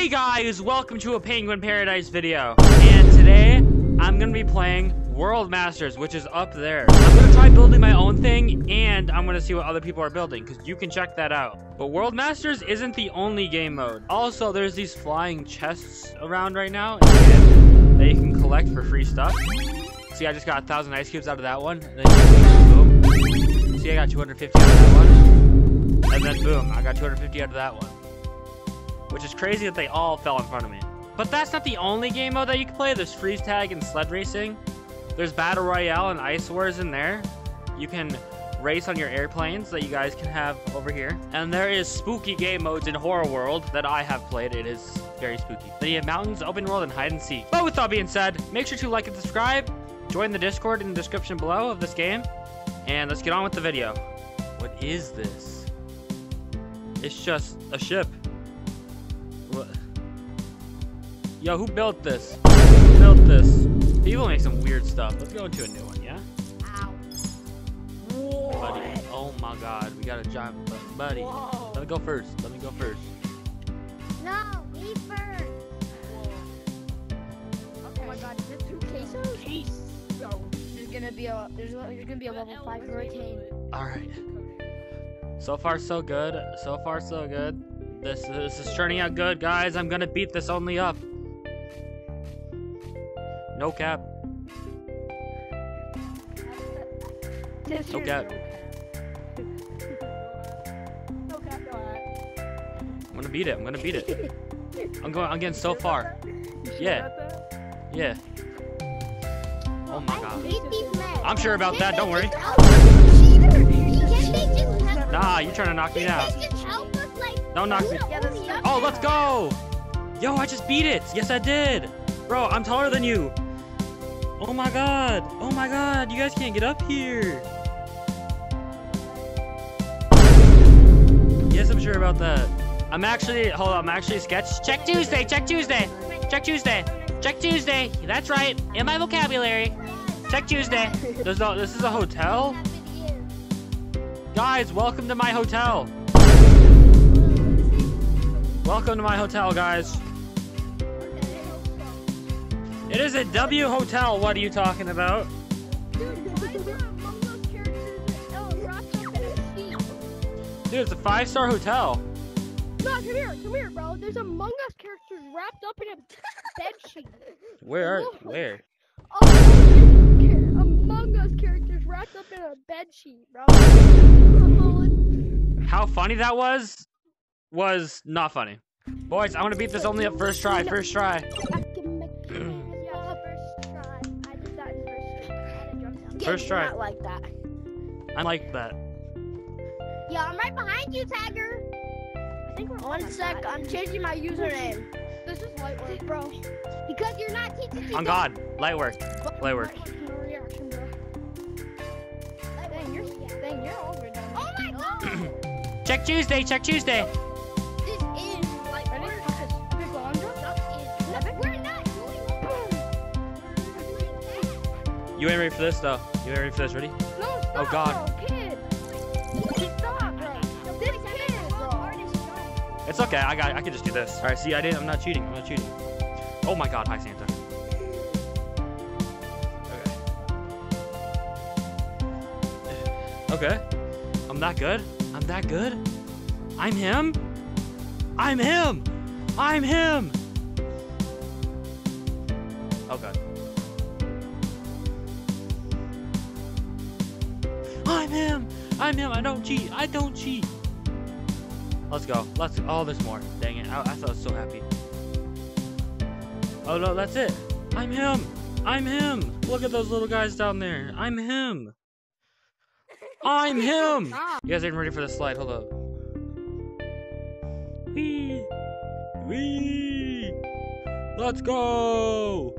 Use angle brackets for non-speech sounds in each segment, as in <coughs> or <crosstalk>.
Hey guys, welcome to a Penguin Paradise video. And today, I'm gonna be playing World Masters, which is up there. I'm gonna try building my own thing, and I'm gonna see what other people are building, because you can check that out. But World Masters isn't the only game mode. Also, there's these flying chests around right now that you can collect for free stuff. See, I just got a thousand ice cubes out of that one. See, I got 250 out of that one. And then boom, I got 250 out of that one which is crazy that they all fell in front of me. But that's not the only game mode that you can play. There's freeze tag and sled racing. There's battle royale and ice wars in there. You can race on your airplanes that you guys can have over here. And there is spooky game modes in Horror World that I have played. It is very spooky. Then you have mountains, open world, and hide and seek. But with that being said, make sure to like and subscribe. Join the Discord in the description below of this game. And let's get on with the video. What is this? It's just a ship. Yo, who built this? Who built this? People make some weird stuff. Let's go into a new one, yeah? Ow. Buddy. Oh my god, we got a giant button. buddy. Whoa. Let me go first. Let me go first. No, me first. Oh my god, is this two quesos? Queso. There's gonna be a there's, a- there's gonna be a level five hurricane. Alright. So far so good. So far so good. This this is turning out good, guys. I'm gonna beat this only up. No cap. This No cap. No cap. I'm gonna beat it. I'm gonna beat it. <laughs> I'm going I'm getting so far. Yeah. Yeah. Oh my god. I'm sure about that, don't worry. Nah, you're trying to knock me down. Don't knock me. Oh, let's go! Yo, I just beat it! Yes, I did! Bro, I'm taller than you! Oh my god! Oh my god! You guys can't get up here! Yes, I'm sure about that. I'm actually, hold on, I'm actually sketch. Check Tuesday! Check Tuesday! Check Tuesday! Check Tuesday! That's right! In my vocabulary! Check Tuesday! There's no, this is a hotel? Guys, welcome to my hotel! Welcome to my hotel, guys. It is a W hotel. What are you talking about? Dude, it's a five-star hotel. No, come here, come here, bro. There's Among Us characters wrapped up in a bed sheet. Where are, where? Among Us characters wrapped up in a bed sheet, bro. How funny that was, was not funny. Boys, I want to beat this only at first try, first try. Had a jump down. First try. Not like that. I like that. Yeah, I'm right behind you, Tagger. I think we're One on sec, that. I'm changing my username. This is light work, bro. Because you're not teaching me. On God, light work, light work. No reaction, bro. Dang, you're, dang, you're over. Oh my oh. god! <coughs> Check Tuesday, check Tuesday. You ain't ready for this though. You ain't ready for this, ready? No, stop, Oh, God. bro, kid. Stop. This kid. It's okay. I got. I can just do this. All right. See, I didn't. I'm not cheating. I'm not cheating. Oh my God. Hi, Santa. Okay. Okay. I'm that good. I'm that good. I'm him. I'm him. I'm him. Oh God. I'm him. I don't cheat. I don't cheat. Let's go. Let's. Oh, there's more. Dang it. I, I thought I was so happy. Oh no, that's it. I'm him. I'm him. Look at those little guys down there. I'm him. I'm <laughs> him. You guys ain't ready for the slide. Hold up. Wee. Wee. Let's go.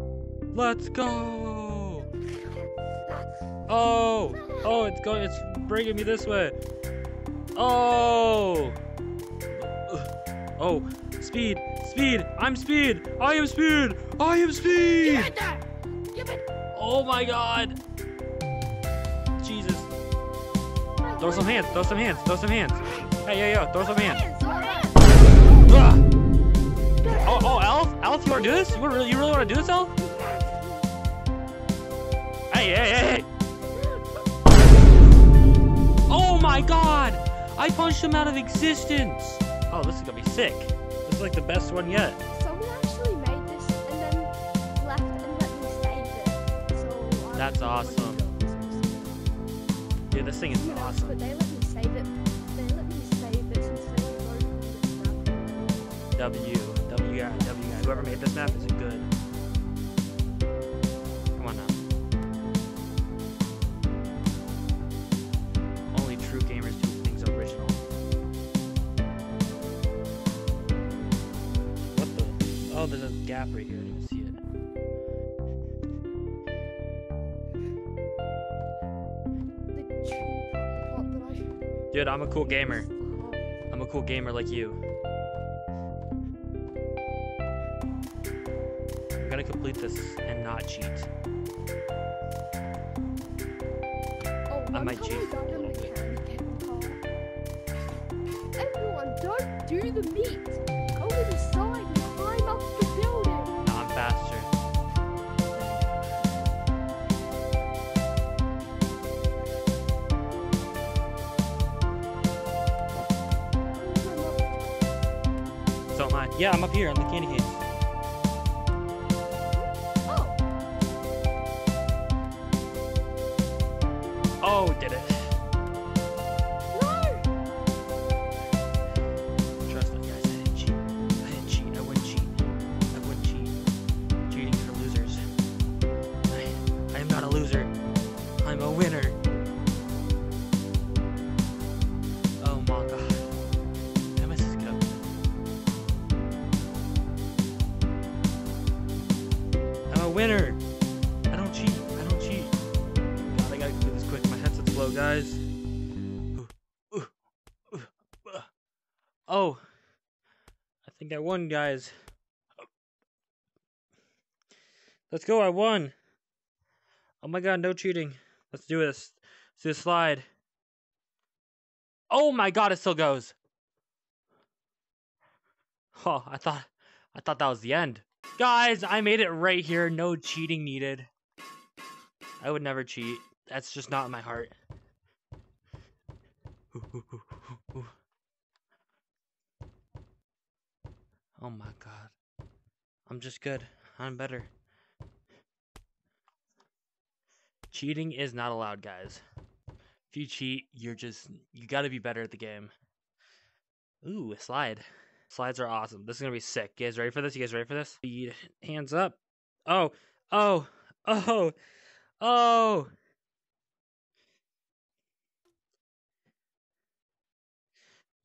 Let's go. Oh. Oh, it's going. It's bringing me this way. Oh. <sighs> Oh. Speed. Speed. I'm speed. I am speed. I am speed. Give it that. Give it. Oh my god. Jesus. Throw some hands. Throw some hands. Throw some hands. Hey, yo, yo. Throw some hands. Ah! Oh, Health, you wanna do this? You really, you really wanna do this, Health? Hey, hey, hey, my god! I punched him out of existence! Oh, this is gonna be sick. This is like the best one yet. Someone actually made this and then left and let me save it. So I That's awesome. Dude, this thing is Someone awesome. But they let me save it. They let me save it since they wrote this map. W, W guy, W guy. Whoever made this map is good. Come on now. There's a gap right here. I didn't see it. The tree part that I Dude, I'm a cool gamer. I'm a cool gamer like you. I'm gonna complete this and not cheat. Oh, one might cheat. I got in the carrot game car. Everyone, don't do the meat. Go to the side Yeah, I'm up here on the candy cane. Oh, Oh, did it. Winner. I don't cheat. I don't cheat. God, I gotta do this quick. My headset's low, guys. Oh, I think I won, guys. Let's go, I won. Oh my god, no cheating. Let's do this. Let's do a slide. Oh my god, it still goes. Oh, I thought I thought that was the end. Guys, I made it right here. No cheating needed. I would never cheat. That's just not in my heart. Oh my god. I'm just good. I'm better. Cheating is not allowed, guys. If you cheat, you're just you got to be better at the game. Ooh, a slide. Slides are awesome. This is to be sick. You guys ready for this? You guys ready for this? Speed. Hands up. Oh. Oh. Oh. Oh.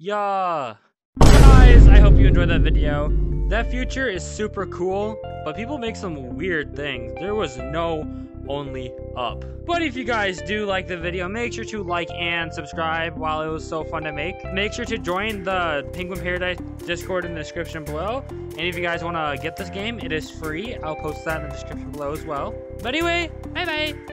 Yeah. Guys, I hope you enjoyed that video. That future is super cool, but people make some weird things. There was no only up. But if you guys do like the video, make sure to like and subscribe while it was so fun to make. Make sure to join the Penguin Paradise Discord in the description below. And if you guys want to get this game, it is free. I'll post that in the description below as well. But anyway, bye bye.